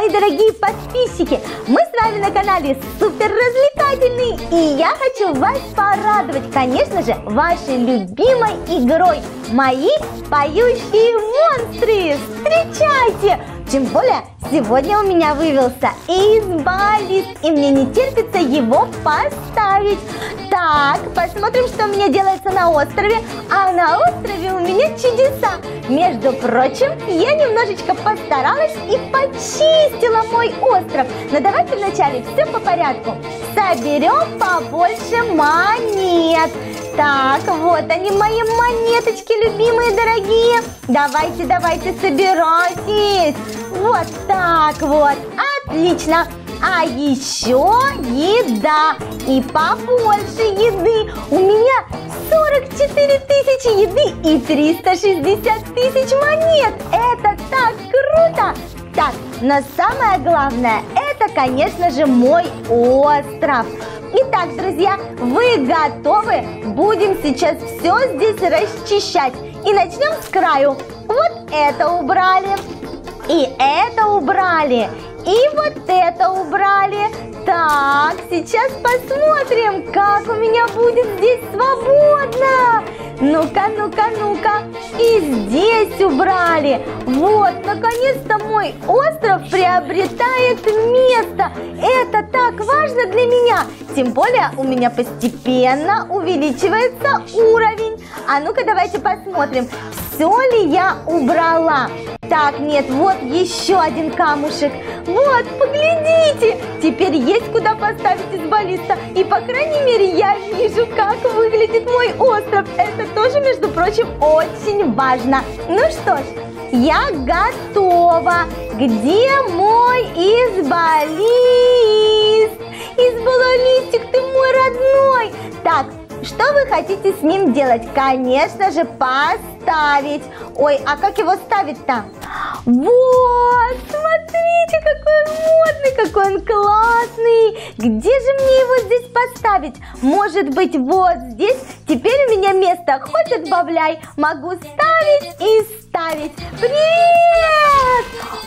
мои дорогие подписчики! Мы с вами на канале Супер Развлекательный, и я хочу вас порадовать, конечно же, вашей любимой игрой Мои поющие монстры! Встречайте! Тем более, сегодня у меня вывелся избалист, и мне не терпится его поставить. Так, посмотрим, что у меня делается на острове. А на острове у меня чудеса. Между прочим, я немножечко постаралась и почистила мой остров. Но давайте вначале все по порядку. Соберем побольше монет. Так, вот они, мои монеточки, любимые, дорогие. Давайте, давайте, собирайтесь. Вот так вот. Отлично. А еще еда. И побольше еды. У меня 44 тысячи еды и 360 тысяч монет. Это так круто. Так, но самое главное, это, конечно же, мой остров. Итак, друзья, вы готовы? Будем сейчас все здесь расчищать. И начнем с краю. Вот это убрали. И это убрали. И вот это убрали. Так, сейчас посмотрим, как у меня будет здесь свободно. Ну-ка, ну-ка, ну-ка. И здесь убрали. Вот, наконец-то мой остров приобретает место. Это так важно для меня. Тем более у меня постепенно увеличивается уровень. А ну-ка давайте посмотрим, все ли я убрала. Так, нет, вот еще один камушек. Вот, поглядите, теперь есть куда поставить избалиста. И, по крайней мере, я вижу, как выглядит мой остров. Это тоже, между прочим, очень важно. Ну что ж, я готова. Где мой избалист? Избалалистик, ты мой родной. Так, что вы хотите с ним делать? Конечно же, поставить. Ой, а как его ставить-то? Вот, смотрите, какой он модный, какой он классный. Где же мне его здесь поставить? Может быть, вот здесь? Теперь у меня место хоть отбавляй. Могу ставить и ставить. Привет!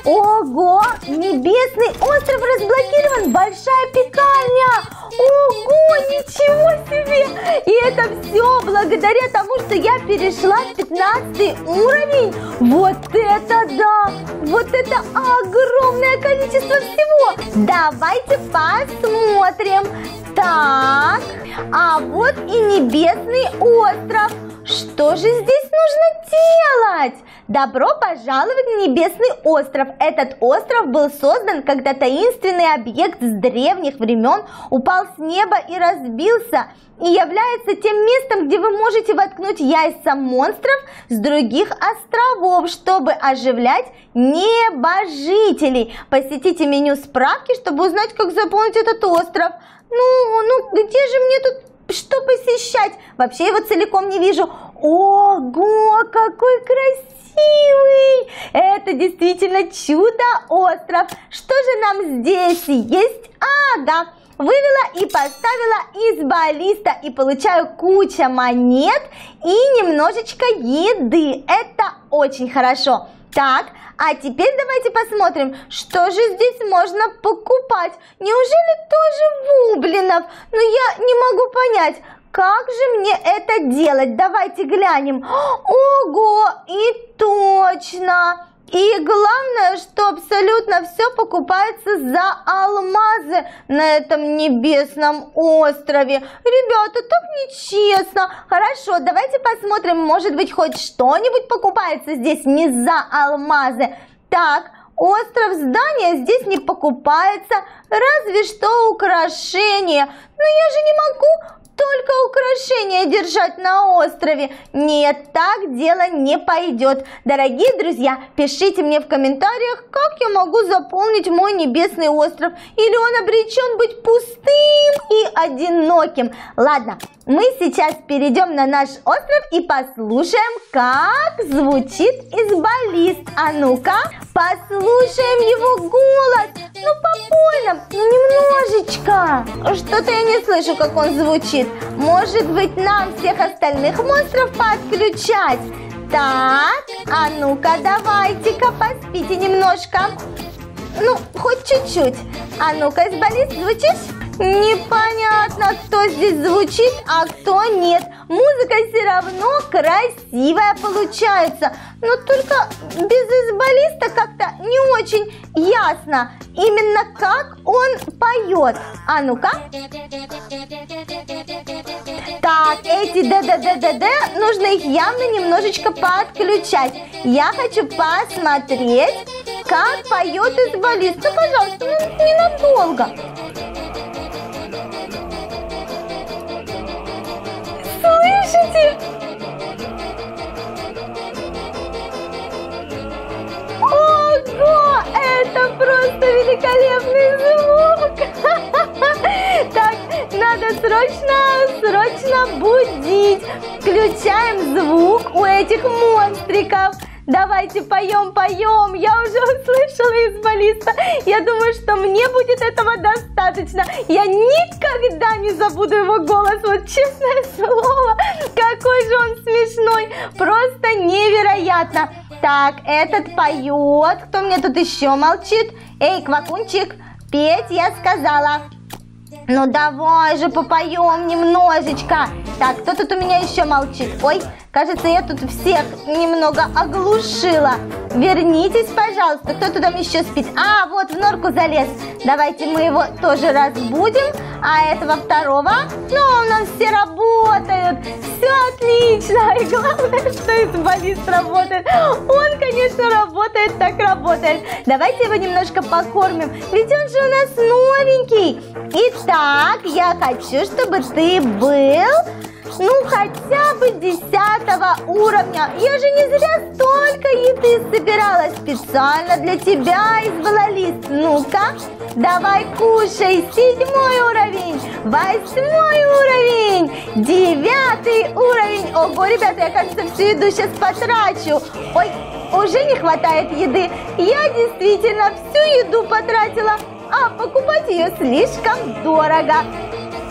Ого, небесный остров разблокирован, большая пекарня. Ого, ничего себе! И это все благодаря тому, что я перешла в 15 уровень. Вот это да! Вот это огромное количество всего! Давайте посмотрим. Так, а вот и небесный остров. Что же здесь нужно делать? Добро пожаловать на Небесный остров. Этот остров был создан, когда таинственный объект с древних времен упал с неба и разбился, и является тем местом, где вы можете воткнуть яйца монстров с других островов, чтобы оживлять небожителей. Посетите меню справки, чтобы узнать, как заполнить этот остров. Ну, ну, где же мне тут что посещать? Вообще его целиком не вижу. Ого, какой красивый! Это действительно чудо-остров. Что же нам здесь есть? Ага, вывела и поставила из баллиста и получаю куча монет и немножечко еды. Это очень хорошо. Так, а теперь давайте посмотрим, что же здесь можно покупать. Неужели тоже бублинов? Но я не могу понять, как же мне это делать? Давайте глянем. Ого, и точно! И главное, что абсолютно все покупается за алмазы на этом небесном острове. Ребята, так нечестно. Хорошо, давайте посмотрим, может быть, хоть что-нибудь покупается здесь не за алмазы. Так, остров здания здесь не покупается, разве что украшения. Но я же не могу только украшения держать на острове. Нет, так дело не пойдет. Дорогие друзья, пишите мне в комментариях, как я могу заполнить мой небесный остров. Или он обречен быть пустым и одиноким. Ладно, мы сейчас перейдем на наш остров и послушаем, как звучит избалист. А ну-ка, послушаем его голос. Ну, попой нам, ну, немножечко. Что-то я не слышу, как он звучит. Может быть, нам всех остальных монстров подключать? Так, а ну-ка, давайте-ка поспите немножко. Ну, хоть чуть-чуть. А ну-ка, Изболис, звучишь? Непонятно, кто здесь звучит, а кто нет. Музыка все равно красивая получается, но только без изболиста как-то не очень ясно, именно как он поет. А ну-ка. Так, эти д-д-д-д-д, нужно их явно немножечко подключать. Я хочу посмотреть, как поет изболист. Ну, пожалуйста, ну, ненадолго. Срочно, срочно будить. Включаем звук у этих монстриков. Давайте поем, поем. Я уже услышала из баллиста. Я думаю, что мне будет этого достаточно. Я никогда не забуду его голос. Вот честное слово, какой же он смешной. Просто невероятно. Так, этот поет. Кто мне тут еще молчит? Эй, Квакунчик, петь я сказала. Ну давай же попоем немножечко. Так, кто тут у меня еще молчит? Ой, кажется, я тут всех немного оглушила. Вернитесь, пожалуйста. Кто тут там еще спит? А, вот в норку залез. Давайте мы его тоже разбудим. А этого второго? Ну, у нас все работают. Все отлично. И главное, что изболист работает. Он, конечно, работает, так работает. Давайте его немножко покормим. Ведь он же у нас новенький. Итак, я хочу, чтобы ты был ну хотя бы десятого уровня. Я же не зря столько еды собирала специально для тебя избрала лист. Ну-ка, давай кушай. Седьмой уровень, восьмой уровень, девятый уровень. Ого, ребята, я, кажется, всю еду сейчас потрачу. Ой, уже не хватает еды. Я действительно всю еду потратила, а покупать ее слишком дорого.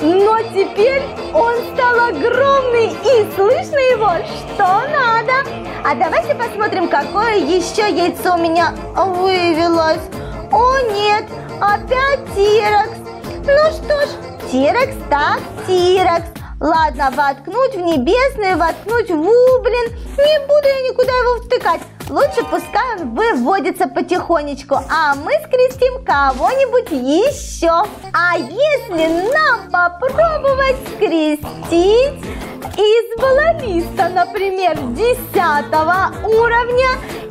Но теперь он стал огромный и слышно его, что надо. А давайте посмотрим, какое еще яйцо у меня вывелось. О нет, опять тирекс. Ну что ж, тирекс так тирекс. Ладно, воткнуть в небесный, воткнуть в ублин. Не буду я никуда его втыкать. Лучше пускай он выводится потихонечку, а мы скрестим кого-нибудь еще. А если нам попробовать скрестить из баллониста, например, 10 уровня,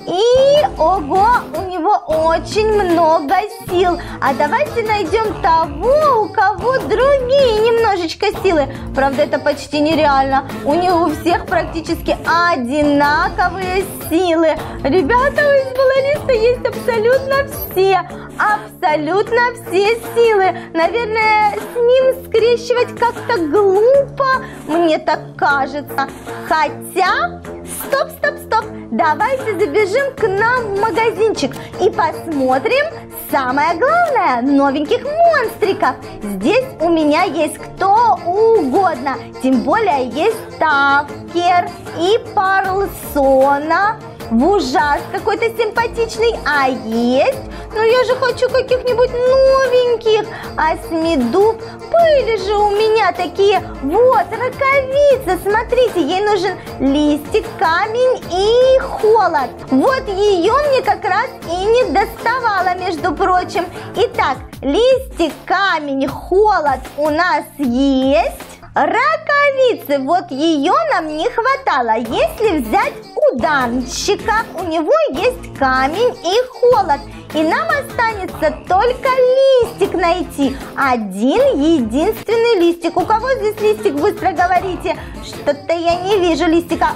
и, ого, у него очень много сил. А давайте найдем того, у кого другие немножечко силы. Правда, это почти нереально. У них у всех практически одинаковые силы. Ребята, у избаллониста есть абсолютно все. Абсолютно все силы. Наверное, с ним скрещивать как-то глупо, мне так кажется. Хотя, стоп, стоп, стоп. Давайте забежим к нам в магазинчик и посмотрим самое главное новеньких монстриков. Здесь у меня есть кто угодно. Тем более есть Тавкер и Парлсона. Вужас какой-то симпатичный, а есть, ну я же хочу каких-нибудь новеньких, а Смедуб, были же у меня такие, вот, раковица, смотрите, ей нужен листик, камень и холод. Вот ее мне как раз и не доставало, между прочим. Итак, листик, камень, холод у нас есть. Раковицы, вот ее нам не хватало. Если взять ударщика, у него есть камень и холод. И нам останется только листик найти. Один единственный листик. У кого здесь листик, быстро говорите. Что-то я не вижу листика.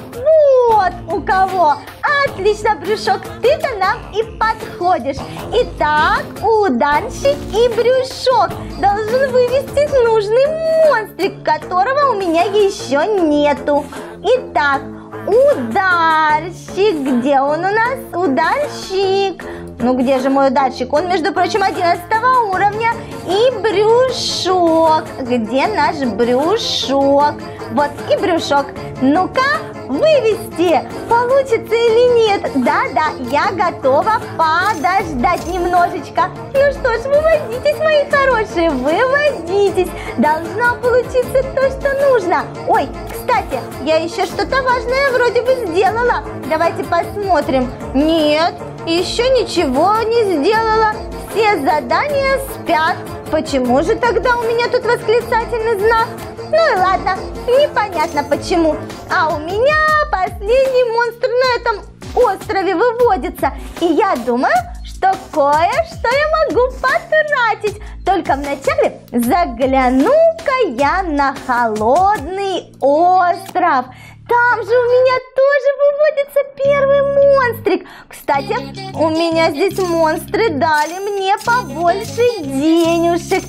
Вот у кого. Отлично, Брюшок, ты-то нам и подходишь. Итак, ударщик и Брюшок должен вывести нужный монстрик, которого у меня еще нету. Итак, ударщик, где он у нас? Ударщик. Ну где же мой ударщик? Он, между прочим, 11 уровня. И брюшок. Где наш брюшок? Вот и брюшок. Ну-ка, вывести. Получится или нет? Да-да, я готова подождать немножечко. Ну что ж, выводитесь, мои хорошие, выводитесь. Должно получиться то, что нужно. Ой, кстати, я еще что-то важное вроде бы сделала. Давайте посмотрим. Нет, еще ничего не сделала. Все задания спят. Почему же тогда у меня тут восклицательный знак? Ну и ладно, непонятно почему. А у меня последний монстр на этом острове выводится. И я думаю, что кое-что я могу потратить. Только вначале загляну-ка я на холодный остров. Там же у меня тоже выводится первый монстрик. Кстати, у меня здесь монстры дали мне побольше денежек.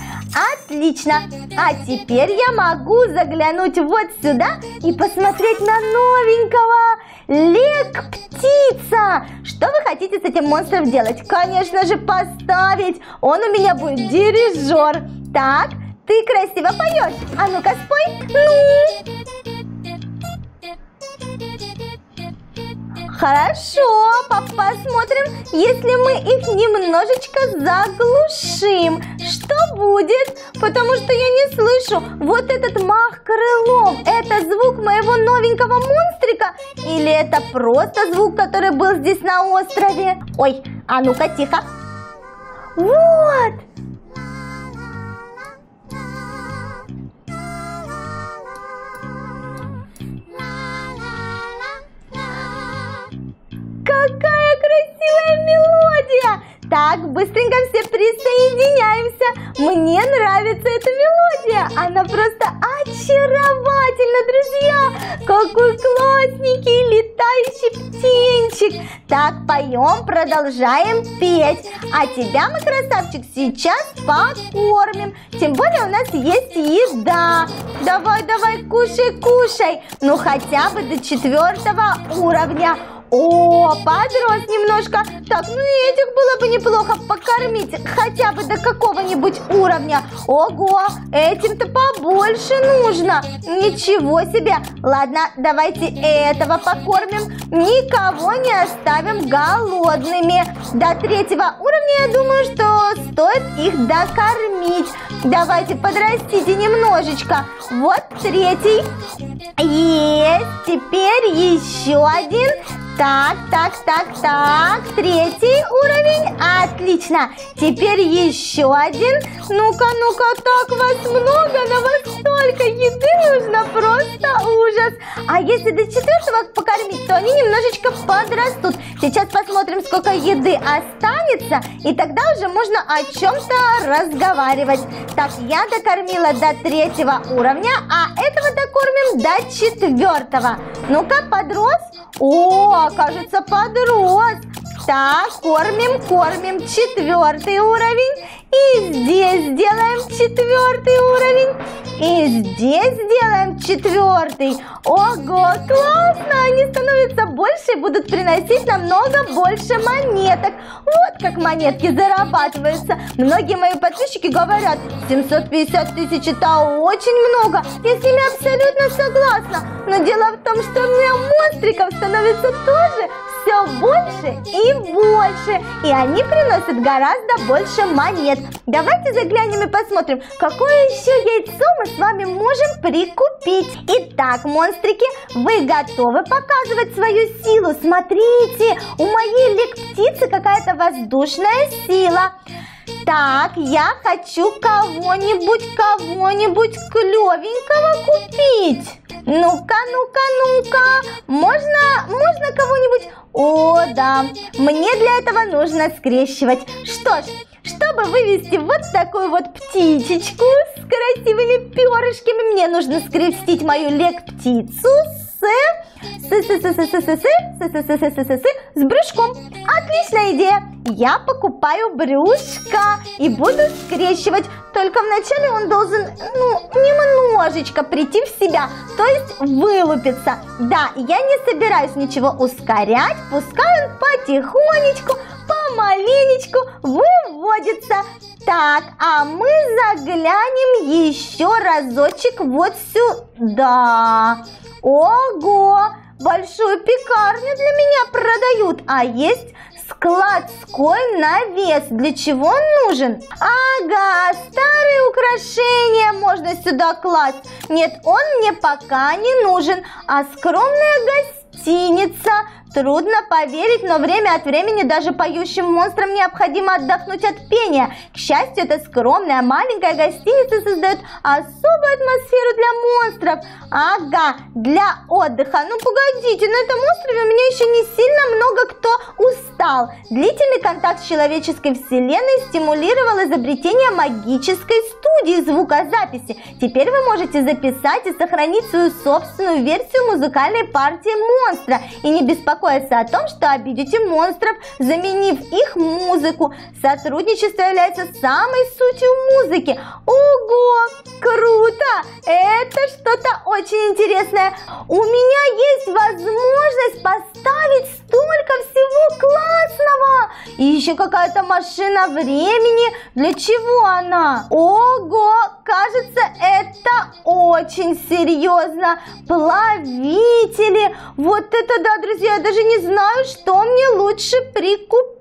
Отлично! А теперь я могу заглянуть вот сюда и посмотреть на новенького Лек-птица! Что вы хотите с этим монстром делать? Конечно же, поставить! Он у меня будет дирижер. Так, ты красиво поешь. А ну-ка, спой. Хорошо, посмотрим, если мы их немножечко заглушим. Что будет? Потому что я не слышу вот этот мах крылом. Это звук моего новенького монстрика? Или это просто звук, который был здесь на острове? Ой, а ну-ка, тихо. Вот! Какая красивая мелодия! Так, быстренько все присоединяемся. Мне нравится эта мелодия. Она просто очаровательна, друзья. Какой классненький летающий птенчик. Так, поем, продолжаем петь. А тебя мы, красавчик, сейчас покормим. Тем более у нас есть еда. Давай, давай, кушай, кушай. Ну, хотя бы до четвертого уровня. О, подрос немножко. Так, ну этих было бы неплохо покормить хотя бы до какого-нибудь уровня. Ого, этим-то побольше нужно. Ничего себе. Ладно, давайте этого покормим. Никого не оставим голодными. До третьего уровня, я думаю, что стоит их докормить. Давайте подрастите немножечко. Вот третий. Есть. Теперь еще один. Так, так, так, так. Третий уровень. Отлично. Теперь еще один. Ну-ка, ну-ка, так вас много, на вас столько еды нужно. Просто ужас. А если до четвертого покормить, то они немножечко подрастут. Сейчас посмотрим, сколько еды останется. И тогда уже можно о чем-то разговаривать. Так, я докормила до третьего уровня, а этого докормим до четвертого. Ну-ка, подрос? О, кажется, подрос. Так, кормим, кормим. Четвертый уровень. И здесь сделаем четвертый уровень. И здесь сделаем четвертый. Ого, классно! Они становятся больше и будут приносить намного больше монеток. Вот как монетки зарабатываются. Многие мои подписчики говорят, 750 тысяч это очень много. Я с ними абсолютно согласна. Но дело в том, что у меня монстриков становится тоже все больше и больше. И они приносят гораздо больше монет. Давайте заглянем и посмотрим, какое еще яйцо мы с вами можем прикупить. Итак, монстрики, вы готовы показывать свою силу? Смотрите, у моей лек-птицы какая-то воздушная сила. Так, я хочу кого-нибудь, кого-нибудь клевенького купить. Ну-ка, ну-ка, ну-ка. Можно, можно кого-нибудь? О, да. Мне для этого нужно скрещивать. Что ж, чтобы вывести вот такую вот птичечку с красивыми перышками, мне нужно скрестить мою лек-птицу с с брюшком. Отличная идея! Я покупаю брюшко и буду скрещивать. Только вначале он должен, ну, немножечко прийти в себя, то есть вылупиться. Да, я не собираюсь ничего ускорять, пускай он потихонечку, помаленечку выводится. Так, а мы заглянем еще разочек вот сюда. Ого, большую пекарню для меня продают, а есть складской навес. Для чего он нужен? Ага, старые украшения можно сюда класть. Нет, он мне пока не нужен, а скромная гостиница Трудно поверить, но время от времени даже поющим монстрам необходимо отдохнуть от пения. К счастью, эта скромная маленькая гостиница создает особую атмосферу для монстров. Ага, для отдыха. Ну погодите, на этом острове у меня еще не сильно много кто устал. Длительный контакт с человеческой вселенной стимулировал изобретение магической студии звукозаписи. Теперь вы можете записать и сохранить свою собственную версию музыкальной партии монстра и не беспокоиться беспокоиться о том, что обидите монстров, заменив их музыку. Сотрудничество является самой сутью музыки. Ого, круто! Это что-то очень интересное. У меня есть возможность поставить столько всего классного. И еще какая-то машина времени. Для чего она? Ого, кажется, это очень серьезно. Плавители. Вот это да, друзья, даже не знаю, что мне лучше прикупить.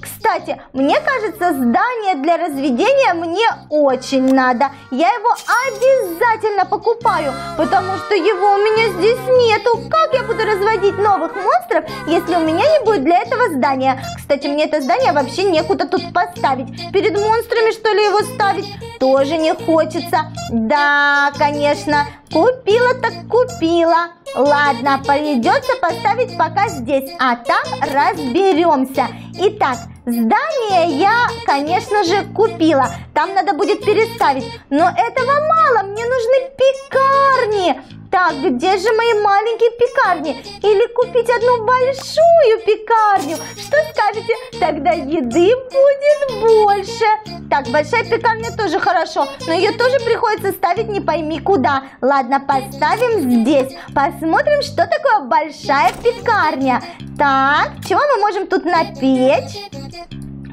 Кстати, мне кажется, здание для разведения мне очень надо. Я его обязательно покупаю, потому что его у меня здесь нету. Как я буду разводить новых монстров, если у меня не будет для этого здания? Кстати, мне это здание вообще некуда тут поставить. Перед монстрами, что ли, его ставить? Тоже не хочется. Да, конечно, купила так купила. Ладно, придется поставить пока здесь, а там разберемся. Итак, здание я, конечно же, купила. Там надо будет переставить. Но этого мало, мне нужны пекарни. Так, где же мои маленькие пекарни? Или купить одну большую пекарню? Что скажете? Тогда еды будет больше. Так, большая пекарня тоже хорошо, но ее тоже приходится ставить не пойми куда. Ладно, поставим здесь. Посмотрим, что такое большая пекарня. Так, чего мы можем тут напечь?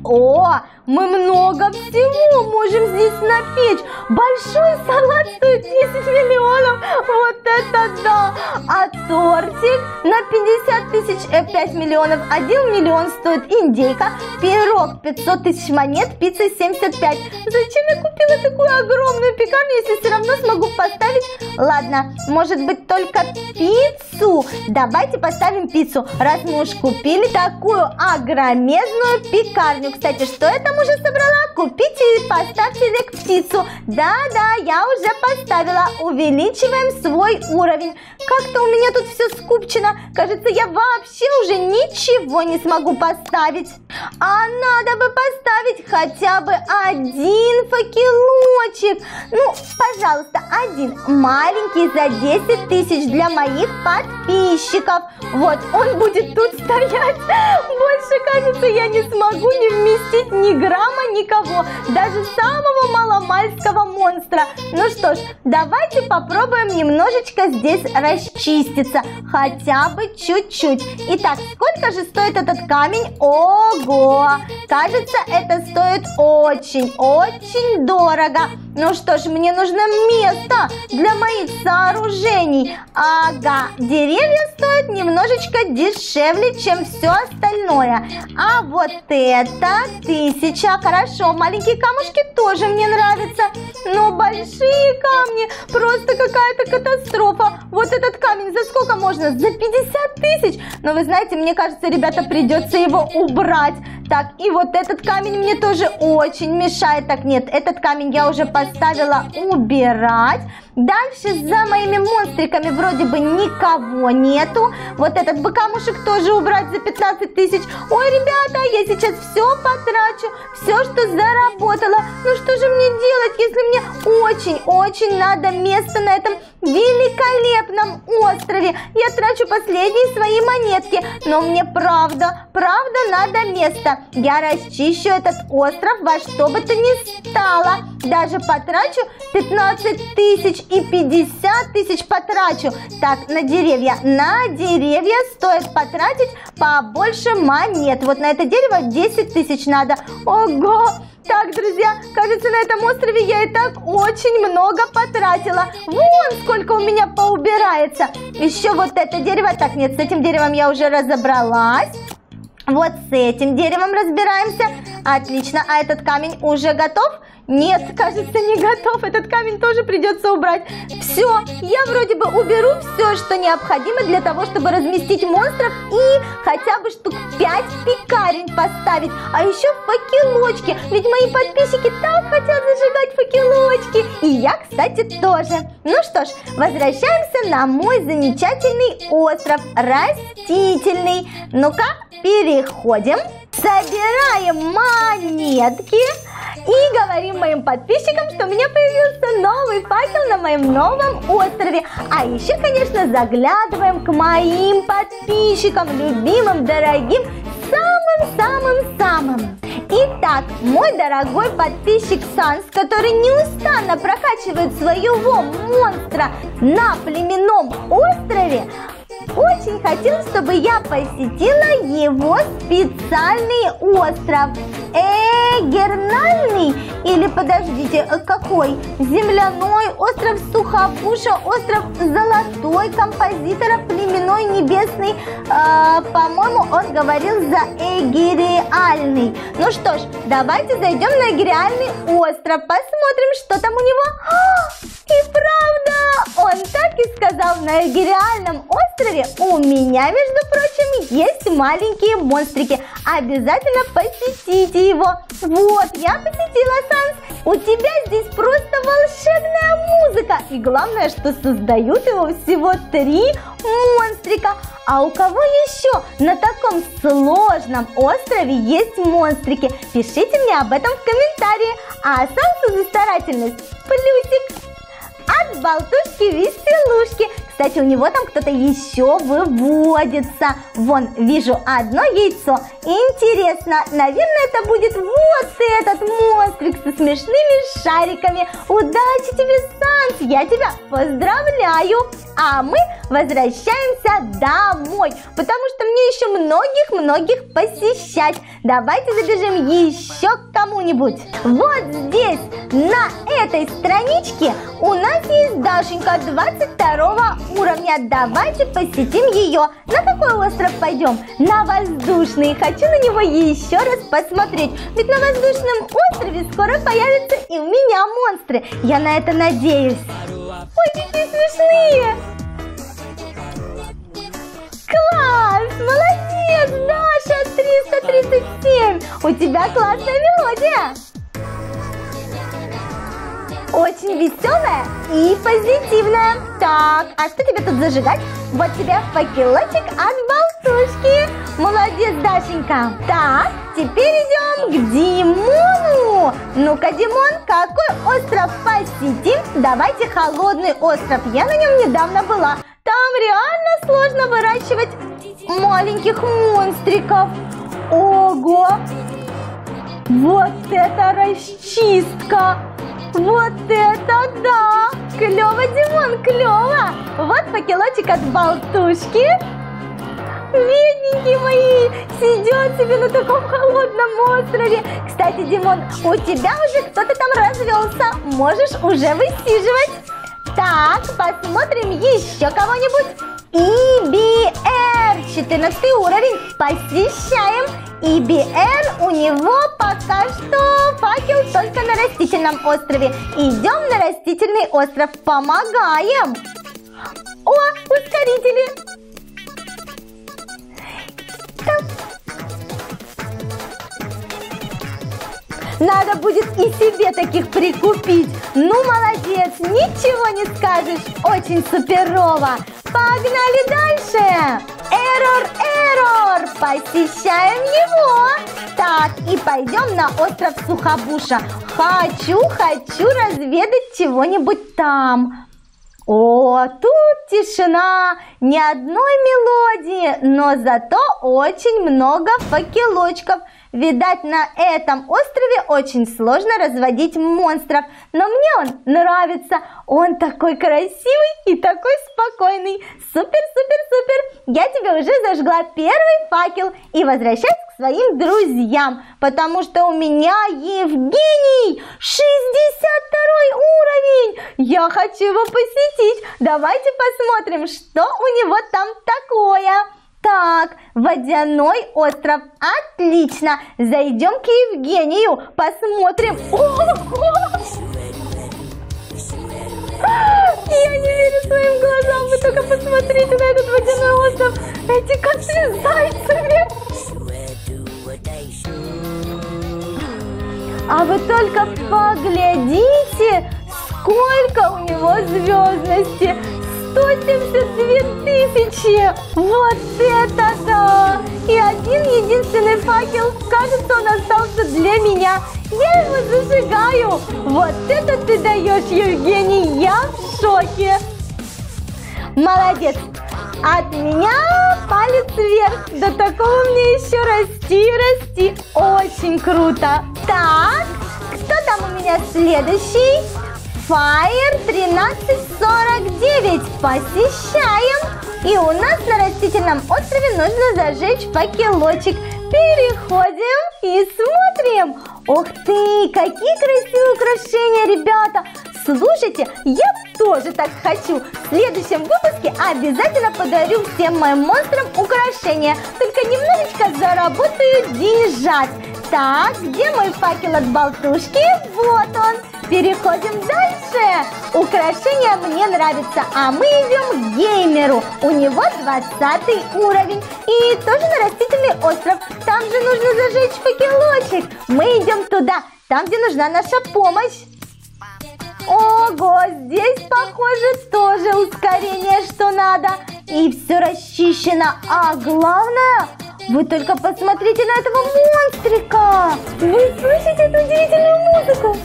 О, мы много всего можем здесь напечь. Большой салат стоит 10 миллионов. Вот это да. А тортик на 50 тысяч, э, 5 миллионов. 1 миллион стоит индейка. Пирог 500 тысяч монет, пицца 75. Зачем я купила такую огромную пекарню, если все равно смогу поставить? Ладно, может быть только пиццу. Давайте поставим пиццу, раз мы уж купили такую огромезную пекарню. Кстати, что это там уже собрала, купите и поставьте век птицу. Да-да, я уже поставила. Увеличиваем свой уровень. Как-то у меня тут все скупчено. Кажется, я вообще уже ничего не смогу поставить. А надо бы поставить хотя бы один факелочек. Ну, пожалуйста, один. Маленький за 10 тысяч для моих подписчиков. Вот, он будет тут стоять. Больше, кажется, я не смогу не вместить ни грамма никого, даже самого маломальского монстра. Ну что ж, давайте попробуем немножечко здесь расчиститься, хотя бы чуть-чуть. Итак, сколько же стоит этот камень? Ого! Кажется, это стоит очень-очень дорого. Ну что ж, мне нужно место для моих сооружений. Ага, деревья стоят немножечко дешевле, чем все остальное. А вот это тысяча. Хорошо, маленькие камушки тоже мне нравятся. Но большие камни, просто какая-то катастрофа. Вот этот камень за сколько можно? За 50 тысяч. Но вы знаете, мне кажется, ребята, придется его убрать. Так, и вот этот камень мне тоже очень мешает. Так, нет, этот камень я уже поставила убирать. Дальше за моими монстриками вроде бы никого нету. Вот этот бы камушек тоже убрать за 15 тысяч. Ой, ребята, я сейчас все потрачу, все, что заработала. Ну что же мне делать, если мне очень-очень надо место на этом великолепном острове. Я трачу последние свои монетки, но мне правда, правда надо место. Я расчищу этот остров во что бы то ни стало. Даже потрачу 15 тысяч и 50 тысяч потрачу. Так, на деревья. На деревья стоит потратить побольше монет. Вот на это дерево 10 тысяч надо. Ого! Так, друзья, кажется, на этом острове я и так очень много потратила. Вон сколько у меня поубирается. Еще вот это дерево. Так, нет, с этим деревом я уже разобралась. Вот с этим деревом разбираемся. Отлично, а этот камень уже готов? Нет, кажется, не готов. Этот камень тоже придется убрать. Все, я вроде бы уберу все, что необходимо для того, чтобы разместить монстров и хотя бы штук 5 пекарень поставить. А еще факелочки. Ведь мои подписчики так хотят зажигать факелочки. И я, кстати, тоже. Ну что ж, возвращаемся на мой замечательный остров. Растительный. Ну-ка, переходим. Собираем монетки и говорим моим подписчикам, что у меня появился новый факел на моем новом острове. А еще, конечно, заглядываем к моим подписчикам, любимым, дорогим, самым-самым-самым. Итак, мой дорогой подписчик Санс, который неустанно прокачивает своего монстра на племенном острове, очень хотел, чтобы я посетила его специальный остров. Эгернальный или, подождите, какой? Земляной, остров Сухопуша, остров Золотой, композитора племенной небесный. Э, По-моему, он говорил за Эгериальный. Ну что ж, давайте зайдем на Эгериальный остров, посмотрим, что там у него. А, и правда, он так и сказал, на Эгериальном острове у меня, между прочим, есть маленькие монстрики. Обязательно посетите его. Вот, я посетила Санс. У тебя здесь просто волшебная музыка. И главное, что создают его всего три монстрика. А у кого еще на таком сложном острове есть монстрики? Пишите мне об этом в комментарии. А Сансу за старательность плюсик от болтушки-веселушки. Кстати, у него там кто-то еще выводится. Вон, вижу одно яйцо. Интересно, наверное, это будет вот этот монстрик со смешными шариками. Удачи тебе, Санс, я тебя поздравляю. А мы возвращаемся домой, потому что мне еще многих-многих посещать. Давайте забежим еще к кому-нибудь. Вот здесь, на этой страничке, у нас есть Дашенька 22 уровня. Давайте посетим ее. На какой остров пойдем? На воздушный. Хочу на него еще раз посмотреть. Ведь на воздушном острове скоро появятся и у меня монстры. Я на это надеюсь. Ой, какие смешные! Класс! Молодец, Даша! 337! У тебя классная мелодия! Очень веселая и позитивная. Так, а что тебе тут зажигать? Вот тебе факелочек от болтушки. Молодец, Дашенька. Так, теперь идем к Димону. Ну-ка, Димон, какой остров посетим? Давайте холодный остров. Я на нем недавно была. Там реально сложно выращивать маленьких монстриков. Ого! Вот это расчистка! Вот это да! Клево, Димон, клево! Вот факелочек от болтушки. Бедненькие мои, сидят себе на таком холодном острове. Кстати, Димон, у тебя уже кто-то там развелся. Можешь уже высиживать. Так, посмотрим еще кого-нибудь. EBR, 14 уровень, посещаем. EBR, у него пока что факел только на растительном острове. Идем на растительный остров, помогаем. О, ускорители. Надо будет и себе таких прикупить. Ну, молодец, ничего не скажешь. Очень суперово. Погнали дальше. Эррор, эррор. Посещаем его. Так, и пойдем на остров Сухобуша. Хочу, хочу разведать чего-нибудь там. О, тут тишина, ни одной мелодии, но зато очень много факелочков. Видать, на этом острове очень сложно разводить монстров, но мне он нравится. Он такой красивый и такой спокойный. Супер, супер, супер. Я тебе уже зажгла первый факел и возвращаюсь к своим друзьям, потому что у меня Евгений 62 уровень. Я хочу его посетить. Давайте посмотрим, что у него там такое. Так, водяной остров. Отлично. Зайдем к Евгению, посмотрим. Я не верю своим глазам. Вы только посмотрите на этот водяной остров. Эти коты с зайцами. А вы только поглядите, сколько у него звездности. 172 тысячи! Вот это да! И один единственный факел, кажется, он остался для меня. Я его зажигаю. Вот это ты даешь, Евгений, я в шоке. Молодец. От меня палец вверх. До такого мне еще расти расти. Очень круто. Так, кто там у меня следующий? Fire 1349. Посещаем. И у нас на растительном острове нужно зажечь факелочек. Переходим и смотрим. Ух ты, какие красивые украшения, ребята. Слушайте, я тоже так хочу. В следующем выпуске обязательно подарю всем моим монстрам украшения. Только немножечко заработаю деньжат. Так, где мой факел от болтушки? Вот он. Переходим дальше. Украшения мне нравятся, а мы идем к геймеру. У него 20 уровень. И тоже на растительный остров. Там же нужно зажечь факелочек. Мы идем туда, там, где нужна наша помощь. Ого, здесь, похоже, тоже ускорение, что надо. И все расчищено. А главное, вы только посмотрите на этого монстрика. Вы слышите эту удивительную музыку?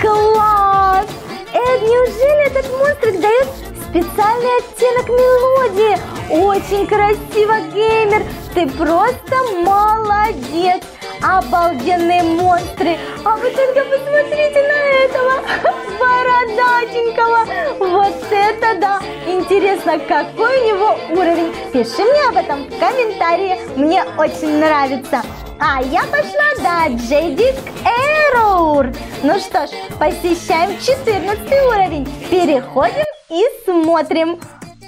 Класс! Эд, неужели этот монстрик дает специальный оттенок мелодии? Очень красиво, геймер! Ты просто молодец! Обалденные монстры! А вы только посмотрите на этого бородатенького! Вот это да! Интересно, какой у него уровень? Пиши мне об этом в комментарии. Мне очень нравится. А я пошла до Эроур. Ну что ж, посещаем 14 уровень. Переходим и смотрим.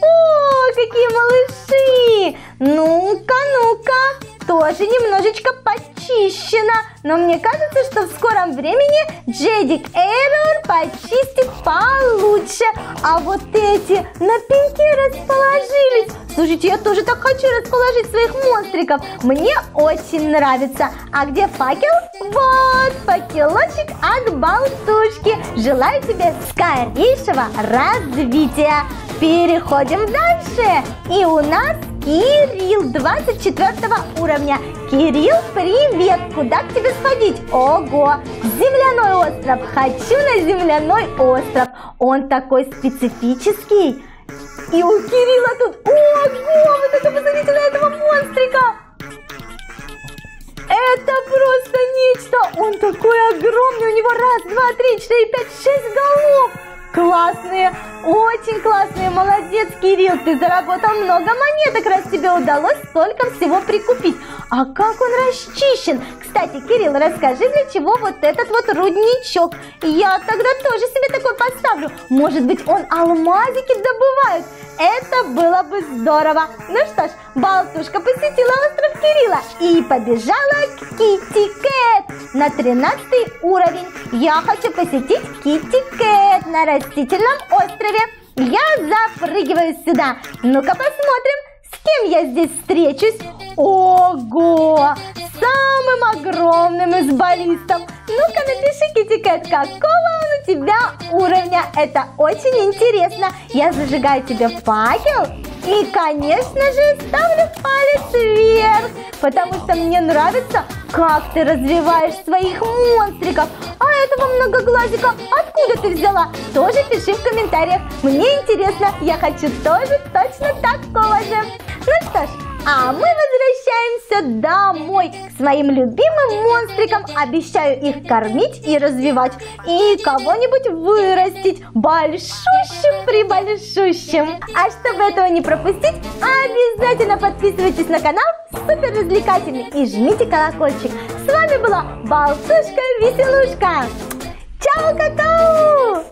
О, какие малыши! Ну-ка, ну-ка, тоже немножечко почищено. Но мне кажется, что в скором времени Джедик Эйрон почистит получше. А вот эти на пеньке расположились. Слушайте, я тоже так хочу расположить своих монстриков. Мне очень нравится. А где факел? Вот, факелочек от болтушки. Желаю тебе скорейшего развития. Переходим дальше. И у нас Кирилл 24 уровня. Кирилл, привет! Куда к тебе сходить? Ого! Земляной остров! Хочу на земляной остров! Он такой специфический. И у Кирилла тут... Ого! Вы только посмотрите на этого монстрика! Это просто нечто! Он такой огромный! У него раз, два, три, четыре, пять, шесть голов! Классные, очень классные, молодец, Кирилл, ты заработал много монеток, раз тебе удалось столько всего прикупить. А как он расчищен? Кстати, Кирилл, расскажи, для чего вот этот вот рудничок? Я тогда тоже себе такой поставлю. Может быть, он алмазики добывает? Это было бы здорово. Ну что ж, Болтушка посетила остров Кирилла и побежала к Китти Кэт на 13 уровень. Я хочу посетить Китти Кэт на растительном острове. Я запрыгиваю сюда. Ну-ка посмотрим, с кем я здесь встречусь. Ого! Самым огромным из баллистов. Ну-ка напиши, Китти Кэт, какого он у тебя уровня. Это очень интересно. Я зажигаю тебе факел и, конечно же, ставлю палец вверх, потому что мне нравится, как ты развиваешь своих монстриков. А этого многоглазика откуда ты взяла? Тоже пиши в комментариях. Мне интересно, я хочу тоже точно такого же. Ну что ж, А мы возвращаемся домой к своим любимым монстрикам. Обещаю их кормить и развивать. И кого-нибудь вырастить большущим при большущем. А чтобы этого не пропустить, обязательно подписывайтесь на канал Супер Развлекательный и жмите колокольчик. С вами была Болтушка Веселушка. Чао, какао!